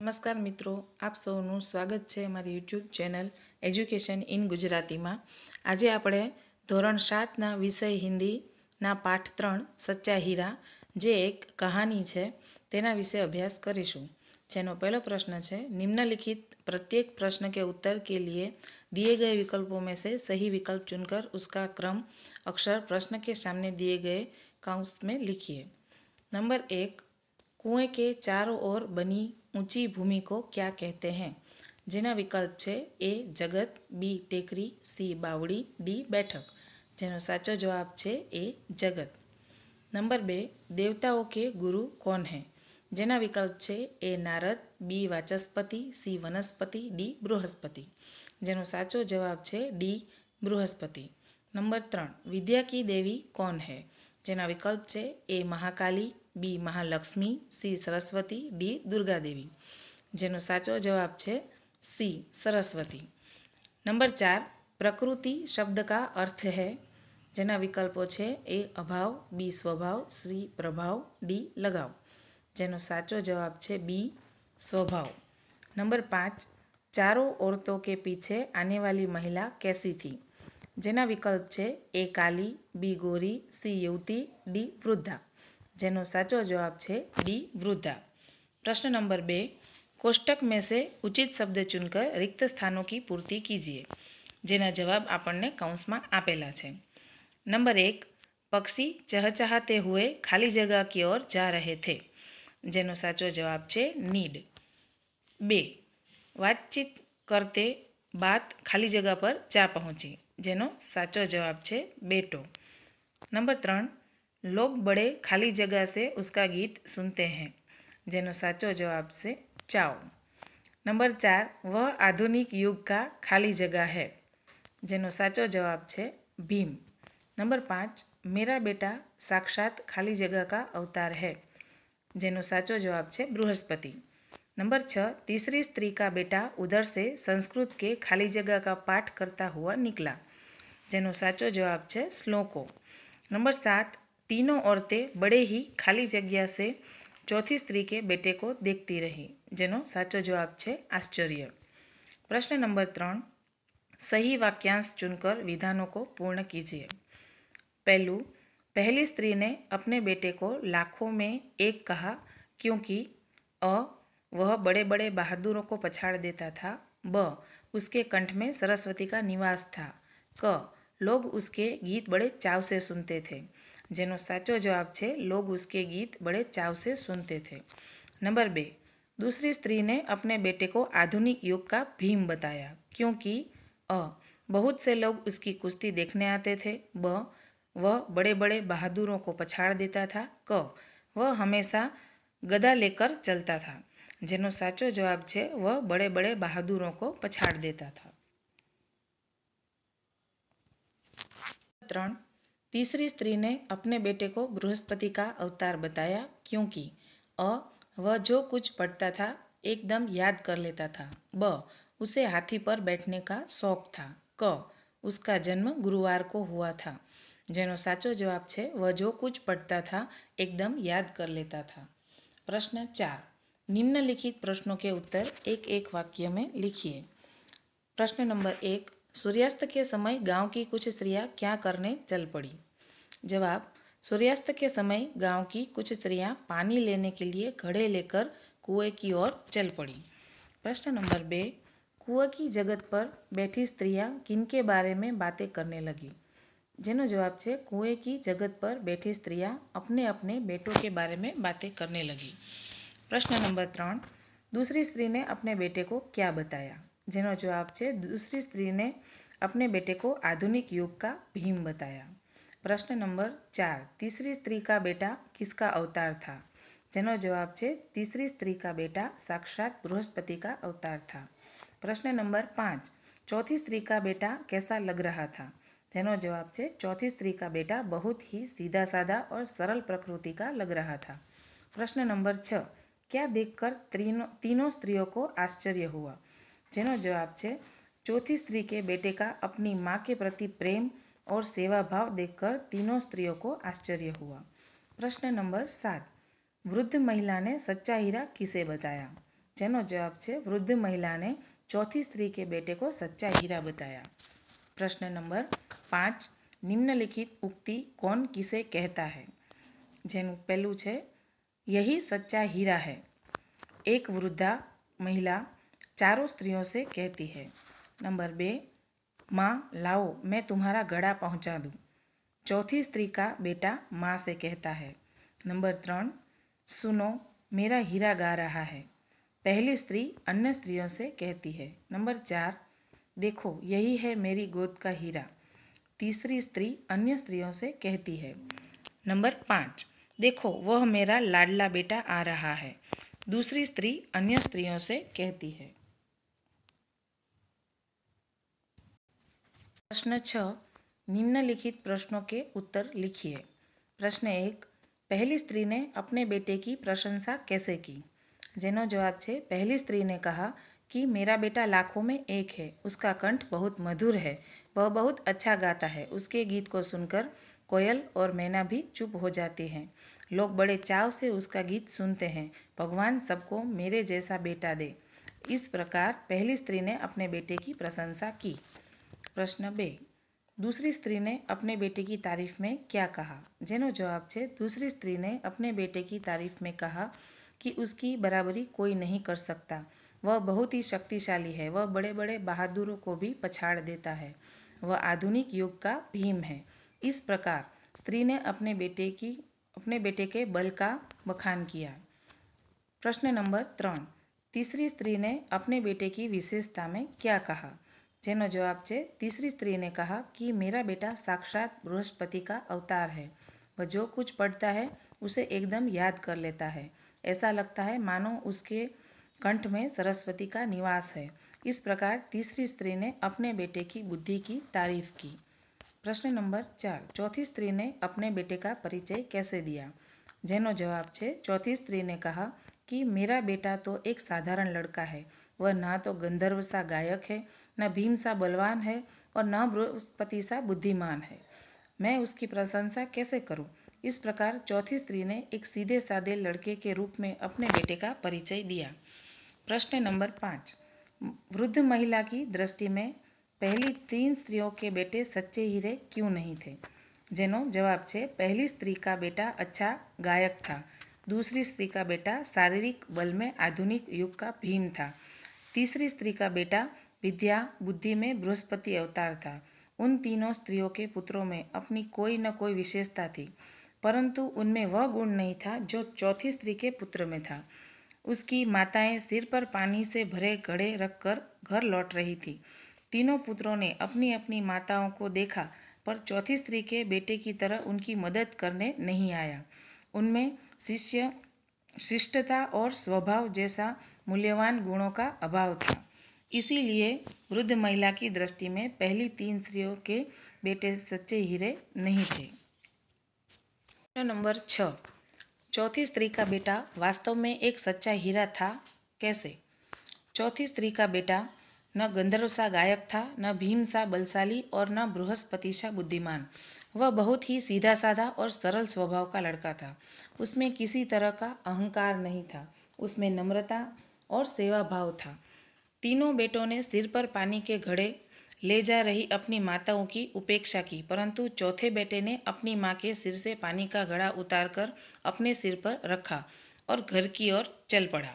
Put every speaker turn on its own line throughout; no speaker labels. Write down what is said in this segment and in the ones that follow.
નમસ્કાર મિત્રો આપ સૌનું સ્વાગત છે અમારી યુટ્યુબ ચેનલ એજ્યુકેશન ઇન ગુજરાતીમાં આજે આપણે ધોરણ સાતના વિષય હિન્દીના પાઠ ત્રણ સચ્ચા હીરા જે એક કહાની છે તેના વિશે અભ્યાસ કરીશું જેનો પહેલો પ્રશ્ન છે નિમ્નલિખિત प्रत्येक प्रश्न के उत्तर के लिए दिए गए विकल्पों में से सही विकल्प चुनकर उसका क्रम अक्षर प्रश्न के सामने दिए गए काउंस में लिखिए नंबर एक कुएं के चारों ओर बनी ऊँची भूमि को क्या कहते हैं? जेना विकल्प है ए, जगत, बी, टेकरी, सी, बावड़ी, डी, बैठक। जेनो साचो जवाब है ए, जगत। नंबर बे, देवताओं के गुरु कौन है? जेना विकल्प है A, Narad, B, Vachaspati, C, वनस्पति, डी, बृहस्पति। जेन साचो जवाब है डी, बृहस्पति। नंबर तर विद्या की देवी कौन है? जेना विकल्प है A, Mahakali B Mahalakshmi C Saraswati D Durga Devi जेनो साचो जवाब है सी सरस्वती नंबर चार प्रकृति शब्द का अर्थ है जेना विकल्पों ए अभाव बी स्वभाव सी प्रभाव डी लगाव जेनो साचो जवाब है बी स्वभाव नंबर पाँच चारों औरतों के पीछे आने वाली महिला कैसी थी जेना विकल्प है ए काली बी गोरी सी युवती डी वृद्धा જેનો સાચો જવાબ છે ડી वृद्धा प्रश्न नंबर बे कोष्टक में से उचित शब्द चुनकर रिक्त स्थानों की पूर्ति कीजिए જેના જવાબ આપણને કૌંસમાં આપેલા છે નંબર એક પક્ષી ચહચહાતે હુએ ખાલી જગહ की ओर जा रहे थे જેનો સાચો જવાબ છે નીડ બે વાતચીત કરતે બાત ખાલી જગહ પર જા પહોંચી જેનો સાચો જવાબ છે બેટો નંબર ત્રણ लोग बड़े खाली जगह से उसका गीत सुनते हैं। जेनो साचो जवाब से, चाओ। नंबर चार, वह आधुनिक युग का खाली जगह है। जेनो साचो जवाब छे, भीम। नंबर पाँच, मेरा बेटा साक्षात खाली जगह का अवतार है। जेनो साचो जवाब छे, बृहस्पति। नंबर छ, तीसरी स्त्री का बेटा उधर से संस्कृत के खाली जगह का पाठ करता हुआ निकला। जेनो साचो जवाब छे, श्लोको। नंबर सात तीनों औरतें बड़े ही खाली जगह से चौथी स्त्री के बेटे को देखती रही જેનો સાચો જવાબ છે આશ્ચર્ય प्रश्न नंबर ત્રણ सही वाक्यांश चुनकर विधानों को पूर्ण कीजिए पहलू पहली स्त्री ने अपने बेटे को लाखों में एक कहा क्योंकि अ वह बड़े बड़े बहादुरों को पछाड़ देता था ब उसके कंठ में सरस्वती का निवास था क लोग उसके गीत बड़े चाव से सुनते थे જેનો સાચો જવાબ છે लोग उसके गीत बड़े चाव से सुनते थे नंबर बे दूसरी स्त्री ने अपने बेटे को आधुनिक युग का भीम बताया क्योंकि अ बहुत से लोग उसकी कुश्ती देखने आते थे ब वह बड़े बड़े बहादुरों को पछाड़ देता था क वह हमेशा गदा लेकर चलता था જેનો સાચો જવાબ છે वह बड़े बड़े बहादुरों को पछाड़ देता था ત્રણ तीसरी स्त्री ने अपने बेटे को बृहस्पति का अवतार बताया क्योंकि अ वह जो कुछ पढ़ता था एकदम याद कर लेता था ब उसे हाथी पर बैठने का शौक था क उसका जन्म गुरुवार को हुआ था જેનો સાચો જવાબ છે वह जो कुछ पढ़ता था एकदम याद कर लेता था प्रश्न चार निम्नलिखित प्रश्नों के उत्तर एक एक वाक्य में लिखिए प्रश्न नंबर एक सूर्यास्त के समय गांव की कुछ स्त्रियां क्या करने चल पड़ी जवाब सूर्यास्त के समय गांव की कुछ स्त्रियां पानी लेने के लिए घड़े लेकर कुएं की ओर चल पड़ी प्रश्न नंबर बे कुएं की जगत पर बैठी स्त्रियां किनके बारे में बातें करने लगी જેનો જવાબ છે कुएं की जगत पर बैठी स्त्रियां अपने अपने बेटों के बारे में बातें करने लगी પ્રશ્ન નંબર ત્રણ दूसरी स्त्री ने अपने बेटे को क्या बताया જેનો જવાબ છે दूसरी स्त्री ने अपने बेटे को आधुनिक युग का भीम बताया प्रश्न नंबर चार तीसरी स्त्री का बेटा किसका अवतार था જેનો જવાબ છે तीसरी स्त्री का बेटा साक्षात बृहस्पति का अवतार था प्रश्न नंबर पाँच चौथी स्त्री का बेटा कैसा लग रहा था જેનો જવાબ છે चौथी स्त्री का बेटा बहुत ही सीधा साधा और सरल प्रकृति का लग रहा था प्रश्न नंबर छः क्या देखकर तीनों तीनों स्त्रियों को आश्चर्य हुआ જેનો જવાબ છે चौथी स्त्री के बेटे का अपनी माँ के प्रति प्रेम और सेवा भाव देखकर तीनों स्त्रियों को आश्चर्य हुआ प्रश्न नंबर सात वृद्ध महिला ने सच्चा हीरा किसे बताया જેનો જવાબ છે વૃદ્ધ મહિલાને चौथी स्त्री के बेटे को सच्चा हीरा बताया प्रश्न नंबर पाँच निम्नलिखित उक्ति कौन किसे कहता है જેનું પહેલું છે यही सच्चा हीरा है एक वृद्धा महिला चारों स्त्रियों से कहती है, नंबर बे, माँ, लाओ, मैं तुम्हारा गड़ा पहुँचा दूँ। चौथी स्त्री का बेटा माँ से कहता है, नंबर त्रण, सुनो, मेरा हीरा गा रहा है। पहली स्त्री अन्य स्त्रियों से कहती है, नंबर चार, देखो, यही है मेरी गोद का हीरा। तीसरी स्त्री अन्य स्त्रियों से कहती है, नंबर पाँच, देखो, वह मेरा लाडला बेटा आ रहा है। दूसरी स्त्री अन्य स्त्रियों से कहती है प्रश्न छ निम्नलिखित प्रश्नों के उत्तर लिखिए प्रश्न एक पहली स्त्री ने अपने बेटे की प्रशंसा कैसे की જેનો જવાબ છે पहली स्त्री ने कहा कि मेरा बेटा लाखों में एक है उसका कंठ बहुत मधुर है वह बहुत अच्छा गाता है उसके गीत को सुनकर कोयल और मैना भी चुप हो जाती हैं लोग बड़े चाव से उसका गीत सुनते हैं भगवान सबको मेरे जैसा बेटा दे इस प्रकार पहली स्त्री ने अपने बेटे की प्रशंसा की प्रश्न बे दूसरी स्त्री ने अपने बेटे की तारीफ में क्या कहा જેનો जवाब છે दूसरी स्त्री ने अपने बेटे की तारीफ में कहा कि उसकी बराबरी कोई नहीं कर सकता वह बहुत ही शक्तिशाली है वह बड़े बड़े बहादुरों को भी पछाड़ देता है वह आधुनिक युग का भीम है इस प्रकार स्त्री ने अपने बेटे की अपने बेटे के बल का बखान किया प्रश्न नंबर ત્રણ तीसरी स्त्री ने अपने बेटे की विशेषता में क्या कहा જેનો जवाब છે तीसरी स्त्री ने कहा कि मेरा बेटा साक्षात बृहस्पति का अवतार है वह जो कुछ पढ़ता है उसे एकदम याद कर लेता है ऐसा लगता है मानो उसके कंठ में सरस्वती का निवास है इस प्रकार तीसरी स्त्री ने अपने बेटे की बुद्धि की तारीफ की प्रश्न नंबर चार चौथी स्त्री ने अपने बेटे का परिचय कैसे दिया જેનો जवाब છે चौथी स्त्री ने कहा कि मेरा बेटा तो एक साधारण लड़का है वह ना तो गंधर्व सा गायक है न भीम सा बलवान है और न बृहस्पति सा बुद्धिमान है मैं उसकी प्रशंसा कैसे करूं? इस प्रकार चौथी स्त्री ने एक सीधे साधे लड़के के रूप में अपने बेटे का परिचय दिया प्रश्न नंबर पाँच वृद्ध महिला की दृष्टि में पहली तीन स्त्रियों के बेटे सच्चे हीरे क्यों नहीं थे જેનો जवाब છે पहली स्त्री का बेटा अच्छा गायक था दूसरी स्त्री का बेटा शारीरिक बल में आधुनिक युग का भीम था तीसरी स्त्री का बेटा विद्या, बुद्धि में बृहस्पति अवतार था। उन तीनों स्त्रियों के पुत्रों में अपनी कोई न कोई विशेषता थी, परंतु उनमें वह गुण नहीं था जो चौथी स्त्री के पुत्र में था। उसकी माताएँ सिर पर पानी से भरे घड़े रखकर घर लौट रही थी। तीनों पुत्रों ने अपनी अपनी माताओं को देखा, पर चौथी स्त्री के बेटे की तरह उनकी मदद करने नहीं आया। उनमें शिष्य, शिष्टता और स्वभाव जैसा मूल्यवान गुणों का अभाव था। इसीलिए वृद्ध महिला की दृष्टि में पहली तीन स्त्रियों के बेटे सच्चे हीरे नहीं थे। नंबर छ। चौथी स्त्री का बेटा वास्तव में एक सच्चा हीरा था। कैसे? चौथी स्त्री का बेटा न गंधर्व सा गायक था, न भीम सा बलशाली और न बृहस्पति सा बुद्धिमान। वह बहुत ही सीधा साधा और सरल स्वभाव का लड़का था। उसमें किसी तरह का अहंकार नहीं था। उसमें नम्रता और सेवा भाव था। तीनों बेटों ने सिर पर पानी के घड़े ले जा रही अपनी माताओं की उपेक्षा की, परंतु चौथे बेटे ने अपनी माँ के सिर से पानी का घड़ा उतारकर अपने सिर पर रखा और घर की ओर चल पड़ा।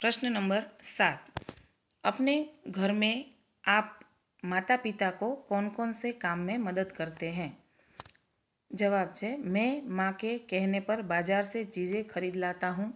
प्रश्न नंबर सात। अपने घर में आप माता पिता को कौन कौन से काम में मदद करते हैं? जवाब है मैं माँ के कहने पर बाज़ार से चीज़ें खरीद लाता हूँ।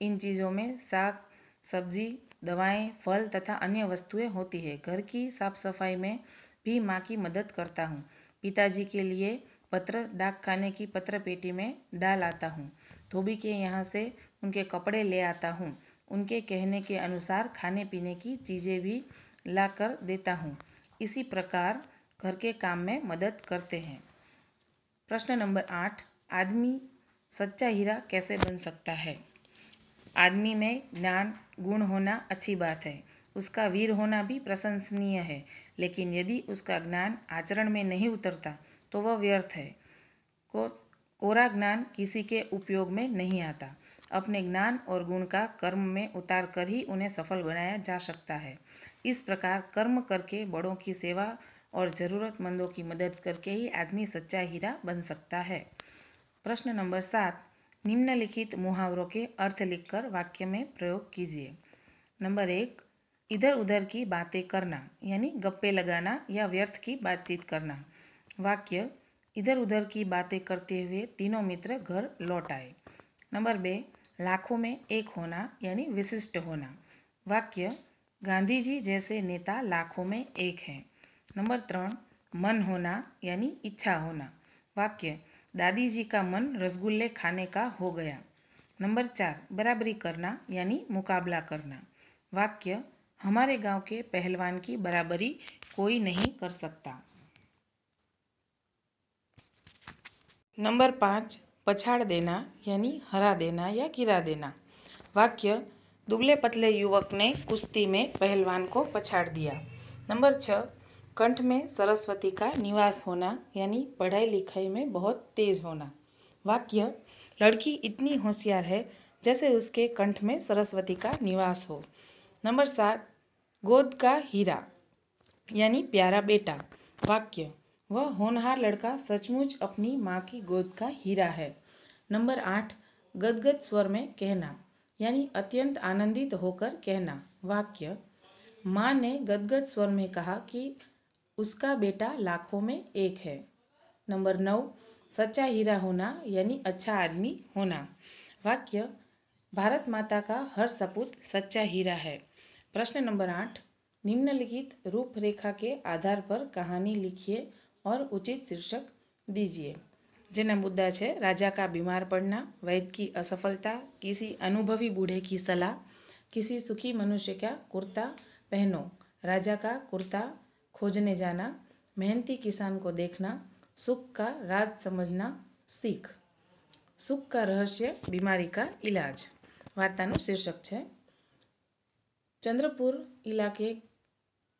इन चीज़ों में साग, सब्ज़ी दवाएँ, फल तथा अन्य वस्तुएँ होती है। घर की साफ़ सफ़ाई में भी माँ की मदद करता हूँ। पिताजी के लिए पत्र, डाक खाने की पत्र पेटी में डाल आता हूँ। धोबी के यहाँ से उनके कपड़े ले आता हूँ। उनके कहने के अनुसार खाने पीने की चीज़ें भी ला कर देता हूँ। इसी प्रकार घर के काम में मदद करते हैं। प्रश्न नंबर आठ, आदमी सच्चा हीरा कैसे बन सकता है? आदमी में ज्ञान गुण होना अच्छी बात है। उसका वीर होना भी प्रशंसनीय है, लेकिन यदि उसका ज्ञान आचरण में नहीं उतरता तो वह व्यर्थ है। को, कोरा ज्ञान किसी के उपयोग में नहीं आता। अपने ज्ञान और गुण का कर्म में उतार कर ही उन्हें सफल बनाया जा सकता है। इस प्रकार कर्म करके बड़ों की सेवा और ज़रूरतमंदों की मदद करके ही आदमी सच्चा हीरा बन सकता है। प्रश्न नंबर सात निम्नलिखित मुहावरों के अर्थ लिखकर वाक्य में प्रयोग कीजिए। नंबर एक इधर उधर की बातें करना, यानी गप्पे लगाना या व्यर्थ की बातचीत करना। वाक्य इधर उधर की बातें करते हुए तीनों मित्र घर लौट आए। नंबर बे, लाखों में एक होना, यानी विशिष्ट होना। वाक्य गांधी जी जैसे नेता लाखों में एक हैं। नंबर त्रण, मन होना, यानी इच्छा होना। वाक्य दादी जी का मन रसगुल्ले खाने का हो गया। नंबर चार, बराबरी करना, यानी मुकाबला करना। वाक्य, हमारे गाँव के पहलवान की बराबरी कोई नहीं कर सकता। नंबर पाँच, पछाड़ देना, यानी हरा देना या गिरा देना। वाक्य, दुबले पतले युवक ने कुश्ती में पहलवान को पछाड़ दिया। नंबर छः कंठ में सरस्वती का निवास होना, यानी पढ़ाई लिखाई में बहुत तेज होना। वाक्य, लड़की इतनी होशियार है जैसे उसके कंठ में सरस्वती का निवास हो। नंबर सात, गोद का हीरा, यानी प्यारा बेटा। वाक्य, वह होनहार लड़का सचमुच अपनी माँ की गोद का हीरा है। नंबर आठ, गदगद स्वर में कहना, यानी अत्यंत आनंदित होकर कहना। वाक्य, माँ ने गदगद स्वर में कहा कि उसका बेटा लाखों में एक है। नंबर नौ, सच्चा हीरा होना यानी अच्छा आदमी होना। वाक्य, भारत माता का हर सपूत सच्चा हीरा है। प्रश्न नंबर आठ, निम्नलिखित रूपरेखा के आधार पर कहानी लिखिए और उचित शीर्षक दीजिए। जिन मुद्दा है राजा का बीमार पड़ना, वैद्य की असफलता, किसी अनुभवी बूढ़े की सलाह, किसी सुखी मनुष्य का कुर्ता पहनो, राजा का कुर्ता खोजने जाना, मेहनती किसान को देखना, सुख का राज समझना, सीख। सुख का रहस्य, बीमारी का इलाज। वार्ता शीर्षक है चंद्रपुर इलाके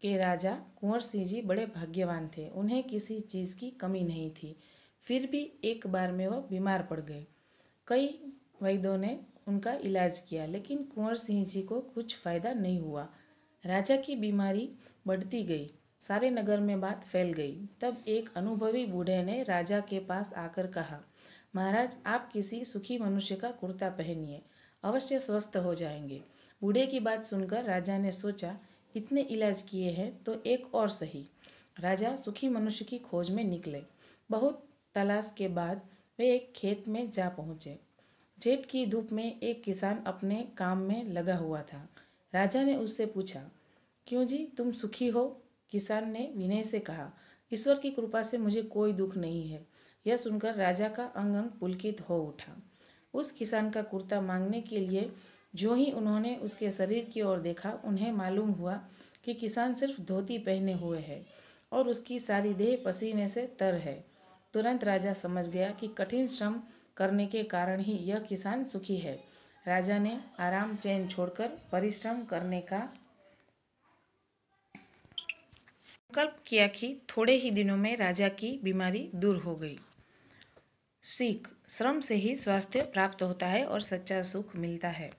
के राजा कुंवर सिंह जी बड़े भाग्यवान थे। उन्हें किसी चीज़ की कमी नहीं थी। फिर भी एक बार में वह बीमार पड़ गए। कई वैद्यों ने उनका इलाज किया, लेकिन कुंवर सिंह जी को कुछ फ़ायदा नहीं हुआ। राजा की बीमारी बढ़ती गई। सारे नगर में बात फैल गई। तब एक अनुभवी बूढ़े ने राजा के पास आकर कहा, महाराज, आप किसी सुखी मनुष्य का कुर्ता पहनिए, अवश्य स्वस्थ हो जाएँगे। बूढ़े की बात सुनकर राजा ने सोचा, इतने इलाज किए हैं तो एक और सही। राजा सुखी मनुष्य की खोज में निकले। बहुत तलाश के बाद वे एक खेत में जा पहुँचे। जेठ की धूप में एक किसान अपने काम में लगा हुआ था। राजा ने उससे पूछा, क्यों जी, तुम सुखी हो? किसान ने विनय से कहा, ईश्वर की कृपा से मुझे कोई दुख नहीं है। यह सुनकर राजा का अंग अंग पुलकित हो उठा। उस किसान का कुर्ता मांगने के लिए जो ही उन्होंने उसके शरीर की ओर देखा, उन्हें मालूम हुआ कि किसान सिर्फ़ धोती पहने हुए है और उसकी सारी देह पसीने से तर है। तुरंत राजा समझ गया कि कठिन श्रम करने के कारण ही यह किसान सुखी है। राजा ने आराम चैन छोड़कर परिश्रम करने का संकल्प किया कि थोड़े ही दिनों में राजा की बीमारी दूर हो गई। सीख, श्रम से ही स्वास्थ्य प्राप्त होता है और सच्चा सुख मिलता है।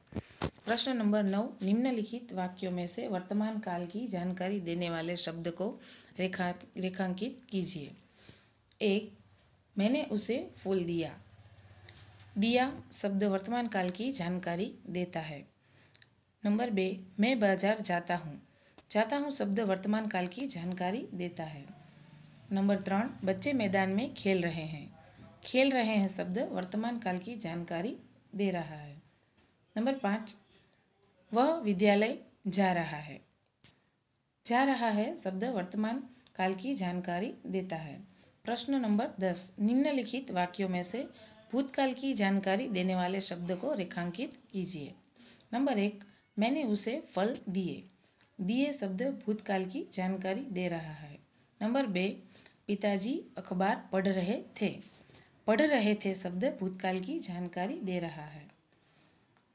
प्रश्न नंबर नौ, निम्नलिखित वाक्यों में से वर्तमान काल की जानकारी देने वाले शब्द को रेखा, रेखांकित कीजिए। एक, मैंने उसे फूल दिया। दिया शब्द वर्तमान काल की जानकारी देता है। नंबर बे, मैं बाज़ार जाता हूँ। जाता हूँ शब्द वर्तमान काल की जानकारी देता है। नंबर त्रण, बच्चे मैदान में खेल रहे हैं। खेल रहे हैं शब्द वर्तमान काल की जानकारी दे रहा है। नंबर पाँच, वह विद्यालय जा रहा है। जा रहा है शब्द वर्तमान काल की जानकारी देता है। प्रश्न नंबर दस, निम्नलिखित वाक्यों में से भूतकाल की जानकारी देने वाले शब्द को रेखांकित कीजिए। नंबर एक, मैंने उसे फल दिए। दिए शब्द भूतकाल की जानकारी दे रहा है। नंबर बे, पिताजी अखबार पढ़ रहे थे। पढ़ रहे थे शब्द भूतकाल की जानकारी दे रहा है।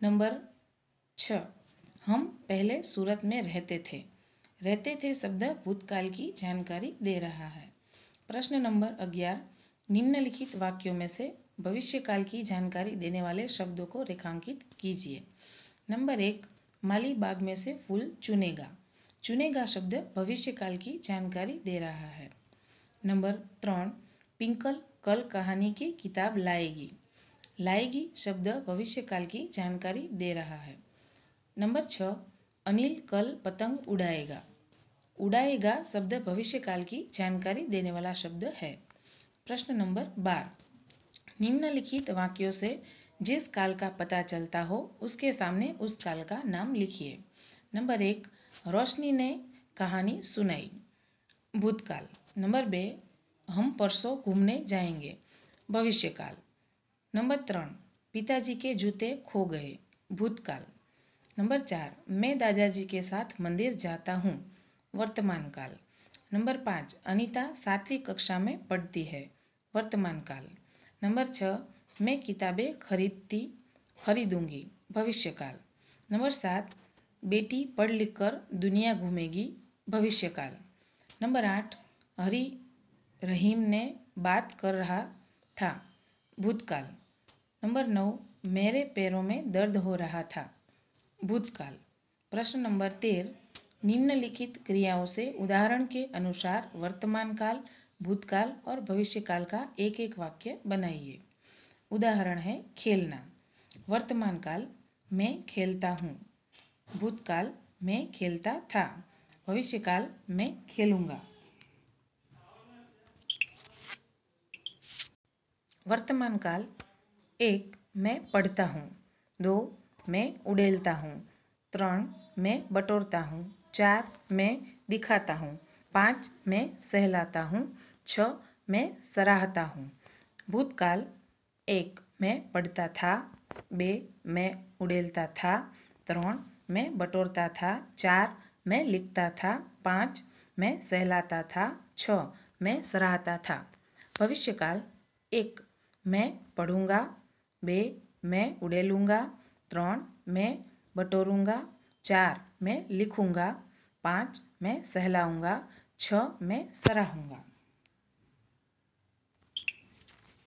नंबर छ, हम पहले सूरत में रहते थे। रहते थे शब्द भूतकाल की जानकारी दे रहा है। प्रश्न नंबर अग्यारह निम्नलिखित वाक्यों में से भविष्यकाल की जानकारी देने वाले शब्दों को रेखांकित कीजिए। नंबर एक माली बाग में से फूल चुनेगा। चुनेगा शब्द भविष्यकाल की जानकारी दे रहा है। नंबर त्रण, पिंकल कल कहानी की किताब लाएगी। लाएगी शब्द भविष्यकाल की जानकारी दे रहा है। नंबर छः, अनिल कल पतंग उड़ाएगा। उड़ाएगा शब्द भविष्यकाल की जानकारी देने वाला शब्द है। प्रश्न नंबर बार, निम्नलिखित वाक्यों से जिस काल का पता चलता हो, उसके सामने उस काल का नाम लिखिए। नंबर एक, रोशनी ने कहानी सुनाई। भूतकाल। नंबर बे, हम परसों घूमने जाएँगे। भविष्यकाल। नंबर त्रण, पिताजी के जूते खो गए। भूतकाल। नंबर चार, मैं दादाजी के साथ मंदिर जाता हूँ। वर्तमान काल नंबर पाँच, अनीता सातवीं कक्षा में पढ़ती है। वर्तमान काल नंबर छः मैं किताबें खरीदती, खरीदूँगी, भविष्यकाल। नंबर सात, बेटी पढ़ लिख कर दुनिया घूमेगी, भविष्यकाल। नंबर आठ, हरी रहीम ने बात कर रहा था, भूतकाल। नंबर नौ, मेरे पैरों में दर्द हो रहा था, भूतकाल। प्रश्न नंबर तेर, निम्नलिखित क्रियाओं से उदाहरण के अनुसार वर्तमान काल, भूतकाल और भविष्यकाल का एक एक वाक्य बनाइए। उदाहरण है खेलना। वर्तमान काल मैं खेलता हूँ। भूतकाल मैं खेलता था। भविष्यकाल मैं खेलूँगा। वर्तमान काल एक मैं पढ़ता हूँ। दो मैं उड़ेलता हूँ। त्रण मैं बटोरता हूँ। चार मैं दिखाता हूँ। पाँच मैं सहलाता हूँ। छ मैं सराहता हूँ। भूतकाल एक मैं पढ़ता था, बे मैं उड़ेलता था, त्रण मैं बटोरता था, चार मैं लिखता था, पाँच मैं सहलाता था, छ मैं सराहता था। भविष्यकाल एक मैं पढ़ूँगा, बे मैं उड़ेलूँगा, त्रण मैं बटोरूँगा, चार मैं लिखूँगा, पाँच मैं सहलाऊँगा, छ मैं सराहूँगा।